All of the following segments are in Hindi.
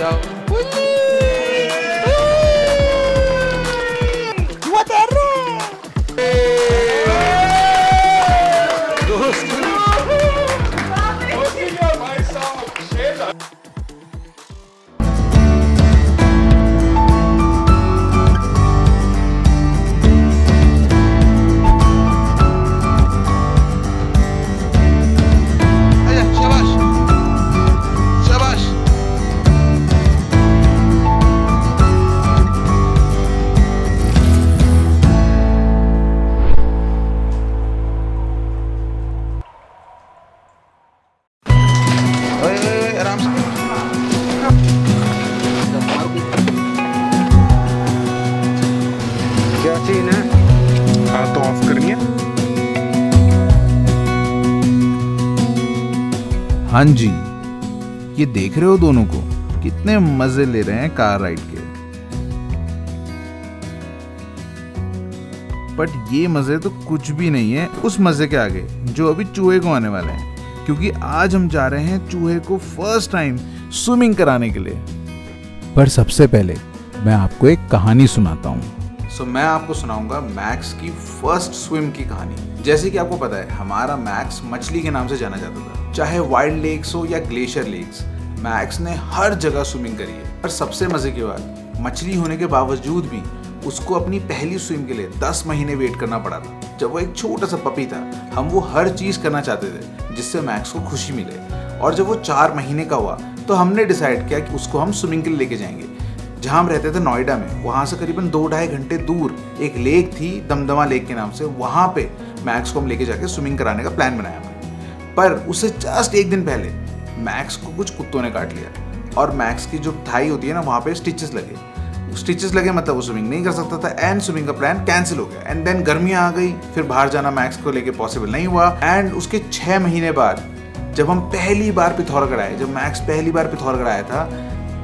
जाओ Gua हाँ जी, ये देख रहे हो दोनों को? कितने मज़े ले रहे हैं कार राइड के। बट ये मज़े तो कुछ भी नहीं है उस मज़े के आगे, जो अभी चूहे को आने वाले हैं। क्योंकि आज हम जा रहे हैं चूहे को फ़र्स्ट टाइम स्विमिंग कराने के लिए। पर सबसे पहले मैं आपको एक कहानी सुनाता हूँ। सो मैं आपको सुनाऊँगा मैक्स की फ़र्स्ट स्विम की कहानी। जैसे कि आपको पता है, हमारा मैक्स मछली के नाम से जाना जाता था, चाहे वाइल्ड लेक्स हो या ग्लेशियर लेक्स मैक्स ने हर जगह स्विमिंग करी है। पर सबसे मज़े की बात, मछली होने के बावजूद भी उसको अपनी पहली स्विम के लिए 10 महीने वेट करना पड़ा था। जब वो एक छोटा सा पपी था, हम वो हर चीज़ करना चाहते थे, जिससे मैक्स को खुशी मिले। और जब वो चार महीने का हुआ तो हमने डिसाइड किया कि उसको हम स्विमिंग के लिए लेके जाएँगे। जहाँ हम रहते थे नोएडा में, वहाँ से करीबन दो ढाई घंटे दूर एक लेक थी, दमदमा लेक के नाम से, वहाँ पे मैक्स को हम लेके जाके स्विमिंग कराने का प्लान बनाया हमने पर उससे जस्ट एक दिन पहले मैक्स को कुछ कुत्तों ने काट लिया और मैक्स की जो थाई होती है ना, वहाँ पे स्टिचेस लगे। स्टिचेस लगे मतलब वो स्विमिंग नहीं कर सकता था एंड स्विमिंग का प्लान कैंसिल हो गया। एंड देन गर्मियाँ आ गई, फिर बाहर जाना मैक्स को लेके पॉसिबल नहीं हुआ। एंड उसके छः महीने बाद जब हम पहली बार पिथौरागढ़ आए, जब मैक्स पहली बार पिथौरागढ़ आया था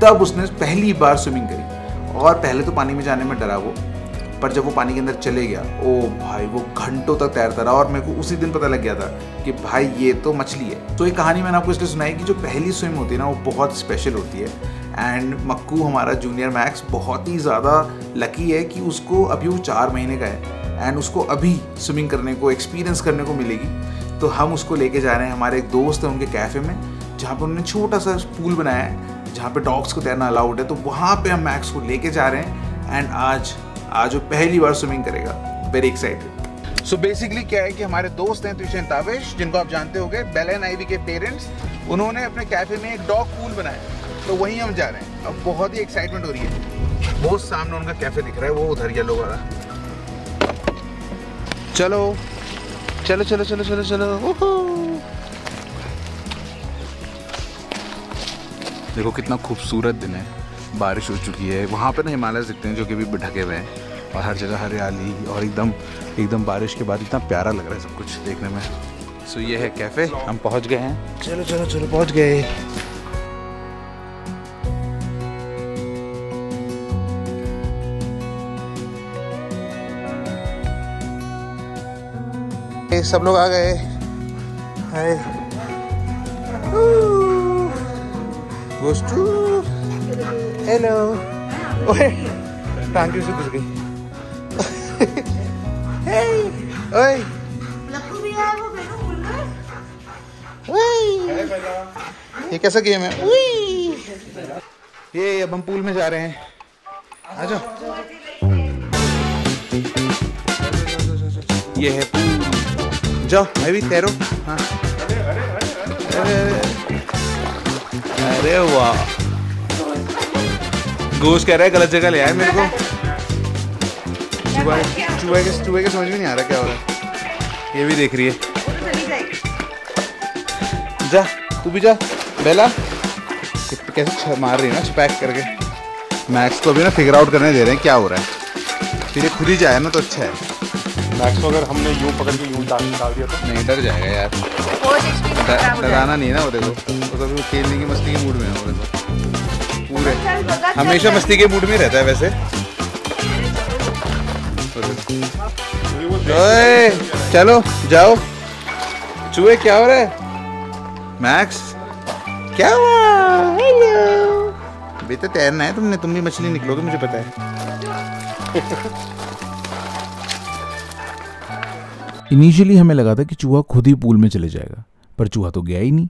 तब उसने पहली बार स्विमिंग करी। और पहले तो पानी में जाने में डरा वो, पर जब वो पानी के अंदर चले गया, ओ भाई, वो घंटों तक तैरता रहा और मेरे को उसी दिन पता लग गया था कि भाई, ये तो मछली है। तो ये कहानी मैंने आपको इसलिए सुनाई कि जो पहली स्विम होती है ना, वो बहुत स्पेशल होती है। एंड मक्कू हमारा जूनियर मैक्स बहुत ही ज़्यादा लकी है कि उसको अभी वो चार महीने का है। एंड उसको अभी स्विमिंग करने को एक्सपीरियंस करने को मिलेगी। तो हम उसको लेके जा रहे हैं, हमारे एक दोस्त है उनके कैफ़े में, जहाँ पर उन्होंने छोटा सा पूल बनाया है। जहाँ पे डॉग्स को तैरना अलाउड है तो वहाँ पे हम मैक्स को लेके जा रहे हैं एंड आज आज वो पहली बार स्विमिंग करेगा। वेरी एक्साइटेड सो बेसिकली क्या है कि हमारे दोस्त हैं तुषेन तावेश, जिनको आप जानते होंगे बेलन आईवी के पेरेंट्स उन्होंने अपने कैफ़े में एक डॉग पूल बनाया। तो वहीं हम जा रहे हैं। अब बहुत ही एक्साइटमेंट हो रही है। वो सामने उनका कैफ़े दिख रहा है, वो उधर येलो वाला। चलो चलो चलो चलो चलो चलो। देखो कितना खूबसूरत दिन है। बारिश हो चुकी है। वहाँ पर ना हिमालय दिखते हैं जो कि भी ढके हुए हैं और हर जगह हरियाली और एकदम एकदम बारिश के बाद इतना प्यारा लग रहा है सब कुछ देखने में। सो ये है कैफ़े हम पहुँच गए हैं। चलो चलो चलो पहुँच गए। सब लोग आ गए। गोस टू हेलो ओए टांग से घुस गई हे ओए लप्पू भी आया वो देखो बोल रहा है ये कैसा गेम है। ये अब हम पूल में जा रहे हैं। आ जाओ। ये है पूल जाओ, मैं भी तैरो हाँ। अरे अरे अरे। वाह। गोश कह रहा है गलत जगह ले आए मेरे को। चूहा चूहे के चूहे के समझ में नहीं आ रहा क्या हो रहा है। ये भी देख रही है। जा तू भी जा। बेला कैसे मार रही है ना छपैक करके। मैक्स को अभी ना फिगर आउट करने दे रहे हैं क्या हो रहा है। फिर ये खुद ही जाए ना तो अच्छा है। मैक्स को अगर हमने यूँ पकड़ के यूँ डाल डाल दिया तो? नहीं डर जाएगा यार। डराना नहीं है ना वो देखो। वो तो वो खेलने की मस्ती के मूड में है पूरे। चल, हमेशा मस्ती के मूड में रहता है वैसे। ओए चलो जाओ। चूहे क्या हो रहा है? मैक्स क्या हुआ? हेलो बेटा तैरना है तुमने तुम भी मछली निकलोगे मुझे पता है। इनिशियली हमें लगा था कि चूहा खुद ही पूल में चले जाएगा पर चूहा तो गया ही नहीं।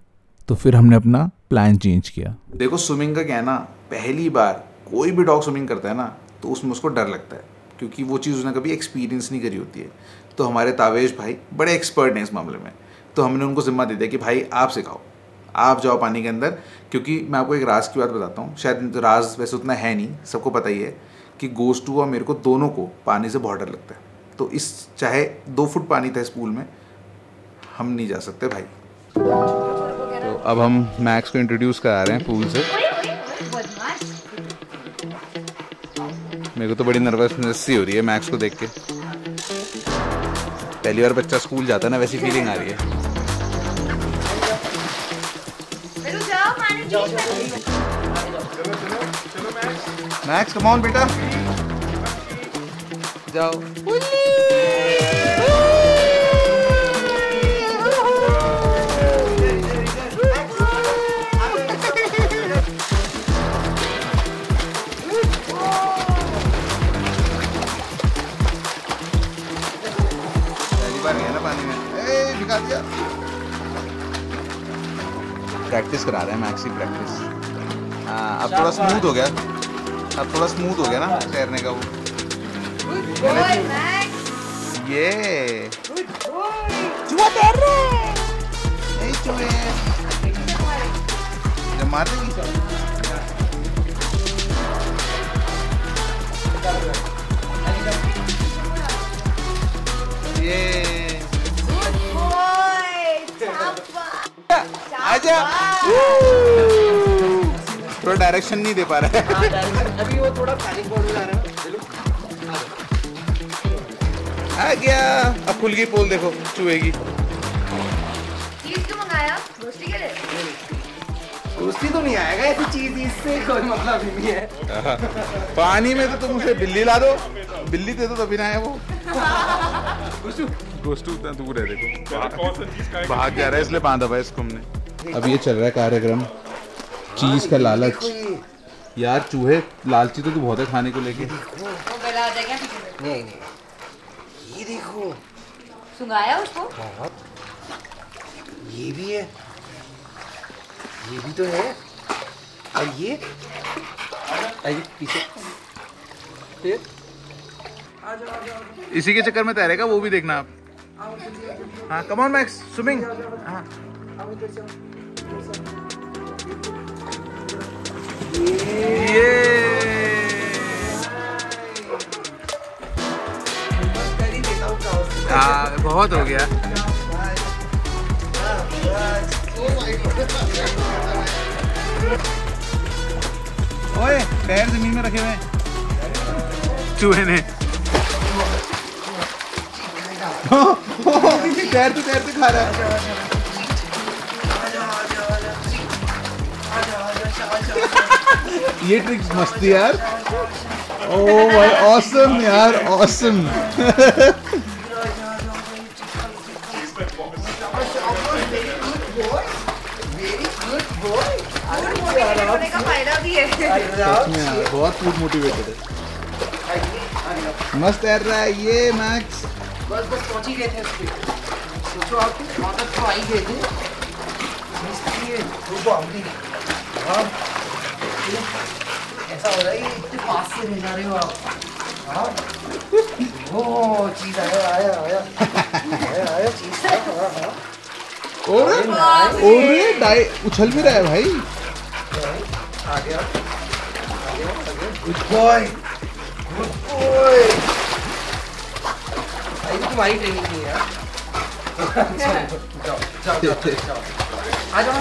तो फिर हमने अपना प्लान चेंज किया। देखो स्विमिंग का क्या है ना, पहली बार कोई भी डॉग स्विमिंग करता है ना तो उसमें उसको डर लगता है, क्योंकि वो चीज़ उसने कभी एक्सपीरियंस नहीं करी होती है। तो हमारे तावेश भाई बड़े एक्सपर्ट हैं इस मामले में। तो हमने उनको जिम्मा दे दिया कि, भाई, आप सिखाओ, आप जाओ पानी के अंदर। क्योंकि मैं आपको एक राज की बात बताता हूँ। शायद राज वैसे उतना है नहीं, सबको पता ही है कि गोस्टू और मेरे को दोनों को पानी से बहुत डर लगता है। तो इस, चाहे दो फुट पानी था इस पूल में, हम नहीं जा सकते भाई। अब हम मैक्स को इंट्रोड्यूस करा रहे हैं पूल से। मेरे को तो बड़ी नर्वसनेस सी हो रही है मैक्स को देख के। पहली बार बच्चा स्कूल जाता है ना, वैसी फीलिंग आ रही है। मैक्स कम बेटा। जाओ। प्रैक्टिस करा रहे हैं मैक्स प्रैक्टिस हाँ अब थोड़ा स्मूथ हो गया. अब थोड़ा स्मूथ हो गया ना तैरने का वो. ये. चूहा तैर रहा है. चूहे. जब मार देगी. ये. आजा थोड़ा डायरेक्शन नहीं दे पा रहा है। अभी वो थोड़ा पैनिक मोड में आ रहा है आ गया। अब खुल गई पोल देखो चूहे की चीज़ क्यों मंगाया? रोस्टी के लिए? दोस्ती तो नहीं आएगा ऐसी चीज़ इससे कोई मतलब ही नहीं है। पानी में तो तुम उसे बिल्ली ला दो। बिल्ली दे दो तभी ना आए वो। गोस्टू उतना दूर है देखो। भाग जा रहा है इसलिए बांधा है इसको हमने। अब ये चल रहा है कार्यक्रम। चीज़ का लालच। यार चूहे लालची तो तू बहुत है खाने को लेके। वो गला आ जाएगा पीछे से। नहीं नहीं। ये देखो। सुंघाया उसको? ये भी है। ये भी तो है। और ये? अरे पीछे। इसी के चक्कर में तैरेगा वो भी देखना आप। हाँ कम ऑन मैक्स स्विमिंग हाँ। हाँ बहुत हो गया ओए पैर ज़मीन में रखे हुए हैं चूहे ने तैरते तैरते खा रहा है ये ट्रिक मस्ती यार। ओ भाई ऑसम यार ऑसम बहुत फ़ूड मोटिवेटेड है। मस्त तैर रहा है ये मैक्स बस बस, पहुँच ही गए थे सोचो आप तो आ ही गए थे। रुको हम हाँ ऐसा हो रहा है इतने पास से जा रहे हो आप हाँ चीज़ आया आया आया आया आया चीज़ और और डाई उछल भी रहा है भाई आ गया गुड बॉय गुड बॉय तुम्हारी ट्रेनिंग नहीं है जाओ जाओ जाओ जाओ जाओ। आ जाओ।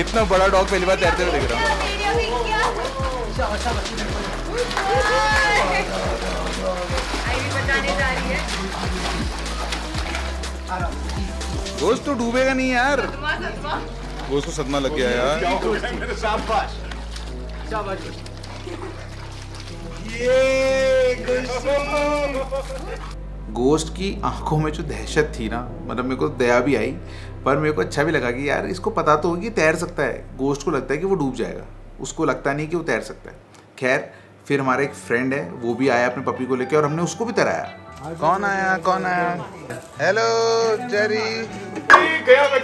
इतना बड़ा डॉग पहली बार तैरते हुए देख रहा हूँ। दोस्त तो डूबेगा नहीं यार। वो उसको सदमा लग गया यार। गोश्त की आँखों में जो दहशत थी ना मतलब मेरे को दया भी आई। पर मेरे को अच्छा भी लगा कि यार इसको पता तो होगी तैर सकता है। गोश्त को लगता है कि वो डूब जाएगा। उसको लगता नहीं कि वो तैर सकता है। खैर फिर हमारा एक फ्रेंड है वो भी आया अपने पपी को लेके और हमने उसको भी तैराया। कौन आया? कौन आया? हेलो जेरी गया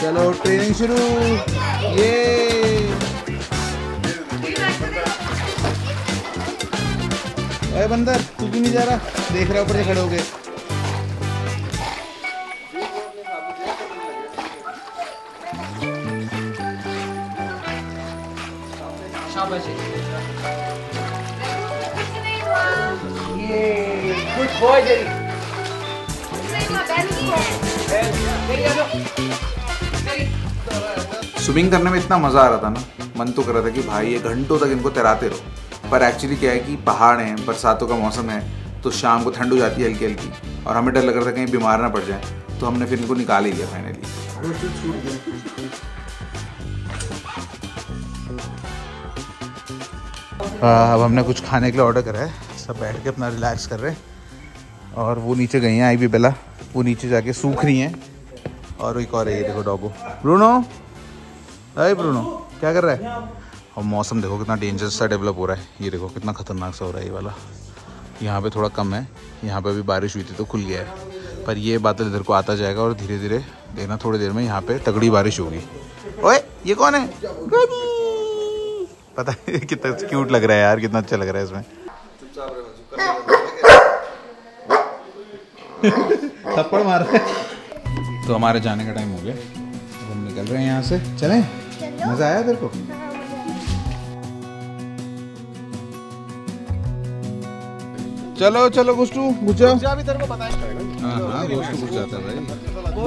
चलो ट्रेनिंग शुरू। ये अरे बंदर तू क्यों नहीं जा रहा? देख रहा, ऊपर से खड़े हो गए स्विमिंग करने में इतना मज़ा आ रहा था ना, मन तो कर रहा था कि भाई ये घंटों तक इनको तैराते रहो। पर एक्चुअली क्या है कि पहाड़ हैं, बरसातों का मौसम है तो शाम को ठंड हो जाती है हल्की हल्की, और हमें डर लग रहा था कहीं बीमार ना पड़ जाए तो हमने फिर इनको निकाल ही लिया फाइनली अब हमने कुछ खाने के लिए ऑर्डर करा है, सब बैठ के अपना रिलैक्स कर रहे हैं, और वो नीचे गई हैं, आई भी बेला, वो नीचे जाके सूख रही हैं, और एक और ये देखो डॉगो। ब्रूनो? अरे ब्रूनो, क्या कर रहा है? और मौसम देखो कितना डेंजरस सा डेवलप हो रहा है। ये देखो कितना खतरनाक सा हो रहा है ये वाला। यहाँ पे थोड़ा कम है। यहाँ पे अभी बारिश हुई थी तो खुल गया है। पर ये बादल इधर को आता जाएगा और धीरे धीरे देखना थोड़ी देर में यहाँ पे तगड़ी बारिश होगी। ओए ये कौन है? पता है कितना क्यूट लग रहा है यार कितना अच्छा लग रहा है इसमें। थप्पड़ मार रहे तो हमारे जाने का टाइम हो गया। हम निकल रहे हैं यहाँ से। चलें। मज़ा आया तेरे को? चलो चलो गुस्टू घुस जाओ अभी तेरे को है। हाँ हाँ गोश्त घुस जाता है भाई।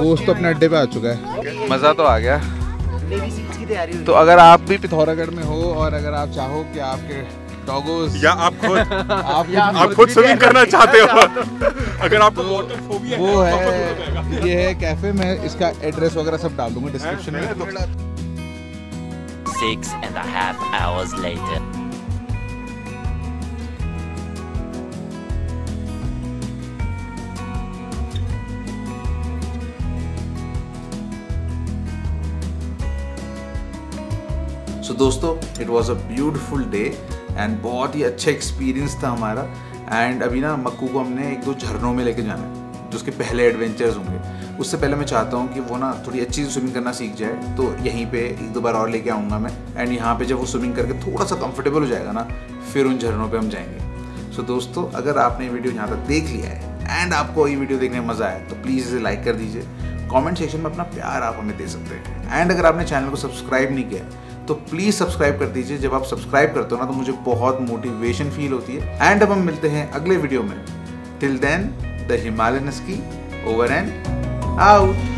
गोश्त तो अपने अड्डे पे आ चुका है। मज़ा तो आ गया। तो अगर आप भी पिथौरागढ़ में हो और अगर आप चाहो कि आपके डॉगोस या आप खुद आप या आप खुद स्विमिंग करना चाहते हो। अगर आपको वाटर फोबिया वो है ये है कैफ़े में इसका एड्रेस वगैरह सब डाल दूँगा डिस्क्रिप्शन में। Six and a half hours later. So दोस्तों it was a beautiful day and बहुत ही अच्छा एक्सपीरियंस था हमारा। एंड अभी ना मक्कू को हमने एक दो झरनों में लेके जाना है जो उसके पहले एडवेंचर्स होंगे। उससे पहले मैं चाहता हूँ कि वो ना थोड़ी अच्छी सी स्विमिंग करना सीख जाए तो यहीं पे एक दो बार और लेके आऊँगा मैं। एंड यहाँ पे जब वो स्विमिंग करके थोड़ा सा कंफर्टेबल हो जाएगा ना फिर उन झरनों पे हम जाएँगे। सो so, दोस्तों अगर आपने वीडियो यहाँ तक देख लिया है एंड आपको ये वीडियो देखने में मज़ा आया तो प्लीज़ इसे लाइक कर दीजिए। कमेंट सेक्शन में अपना प्यार आप हमें दे सकते हैं। एंड अगर आपने चैनल को सब्सक्राइब नहीं किया तो प्लीज़ सब्सक्राइब कर दीजिए। जब आप सब्सक्राइब करते हो ना तो मुझे बहुत मोटिवेशन फील होती है। एंड अब हम मिलते हैं अगले वीडियो में। टिल देन द हिमालयन की ओवर एंड आउट